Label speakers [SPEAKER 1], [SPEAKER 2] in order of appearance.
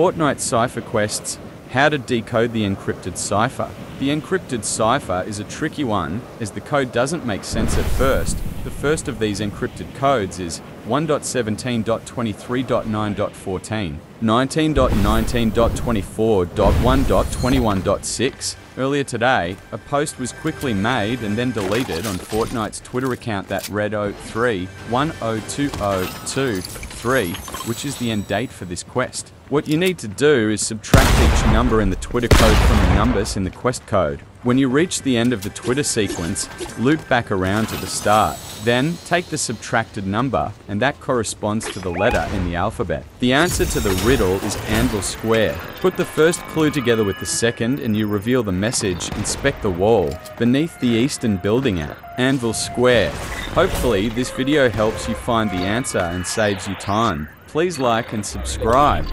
[SPEAKER 1] Fortnite Cipher Quests How to Decode the Encrypted Cipher. The encrypted cipher is a tricky one as the code doesn't make sense at first. The first of these encrypted codes is 1.17.23.9.14, 19.19.24.1.21.6. Earlier today, a post was quickly made and then deleted on Fortnite's Twitter account that read 03 102023, which is the end date for this quest. What you need to do is subtract each number in the Twitter code from the numbers in the quest code. When you reach the end of the Twitter sequence, loop back around to the start. Then take the subtracted number, and that corresponds to the letter in the alphabet. The answer to the riddle is Anvil Square. Put the first clue together with the second, and you reveal the message Inspect the wall beneath the eastern building at Anvil Square. Hopefully, this video helps you find the answer and saves you time. Please like and subscribe.